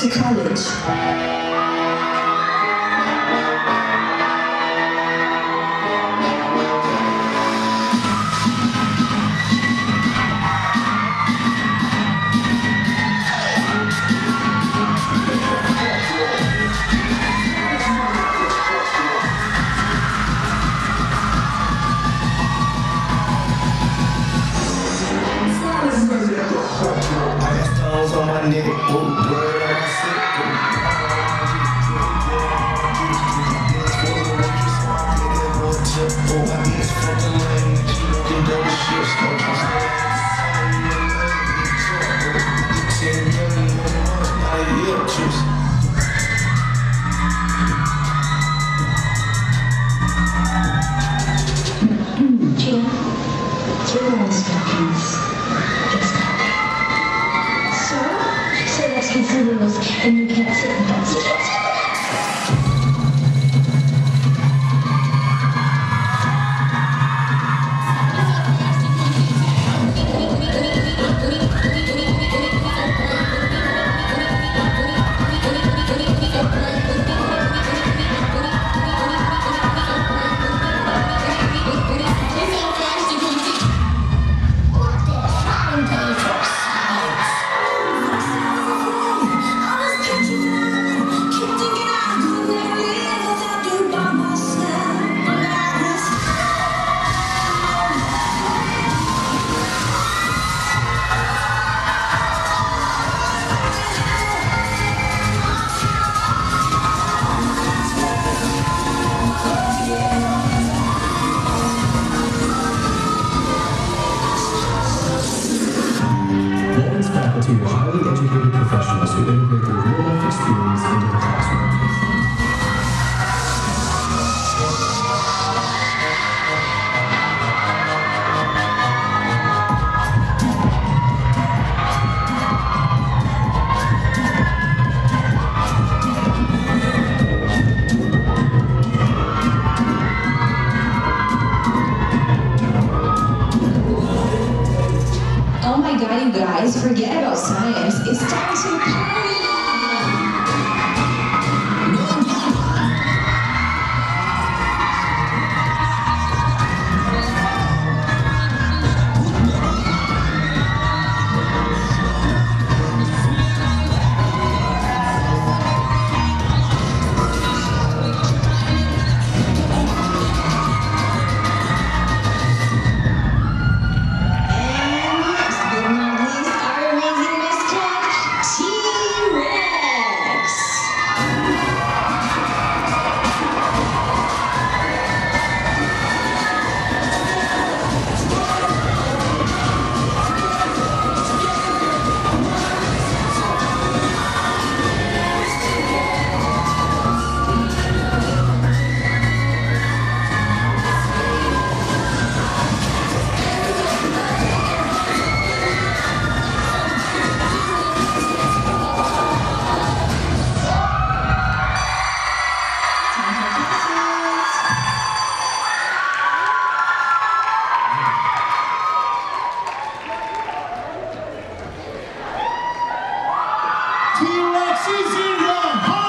to college. nigga, boot, para você. すぐの先に立つ形女孩 guiding guys, forget about science. It's time to party! 令我痴心永恒。